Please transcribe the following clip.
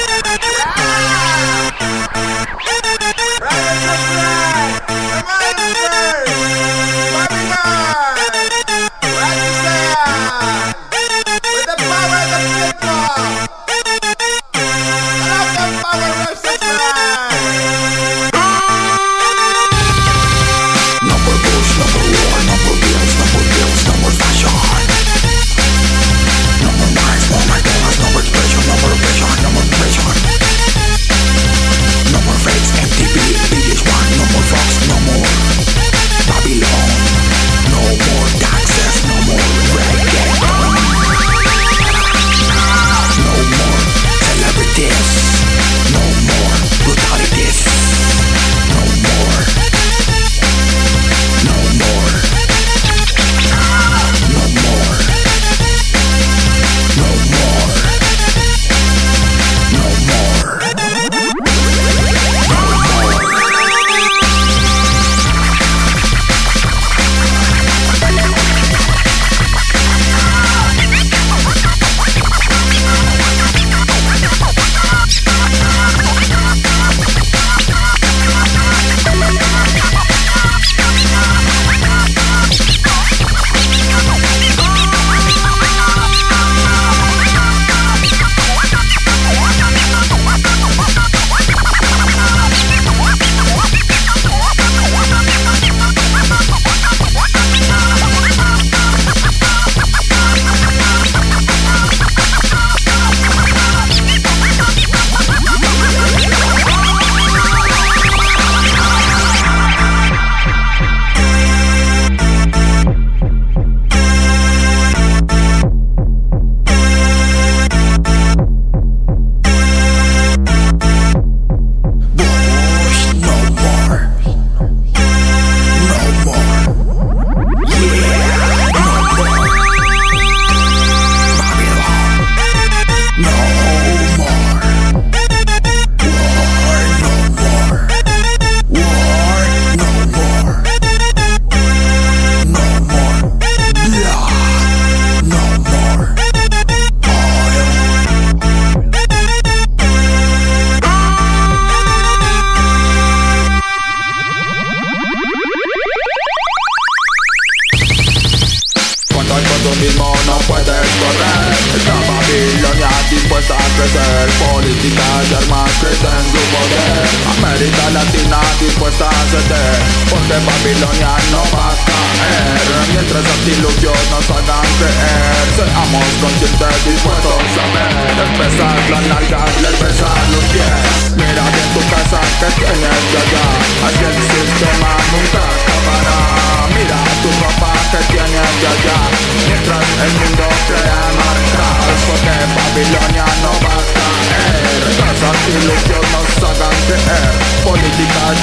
¡Gol! ¡Gol! mismo no puedes correr. Esta Babilonia dispuesta a crecer. Políticas y armas crecen su poder. América Latina dispuesta a ceder. Porque Babilonia no va a caer. Mientras artilugios nos hagan creer. Seamos conscientes dispuestos a ver. Les pesas las nalgas, les pesan los pies. Mira bien tu casa que tienes que allá. Así Electional sag an PR Political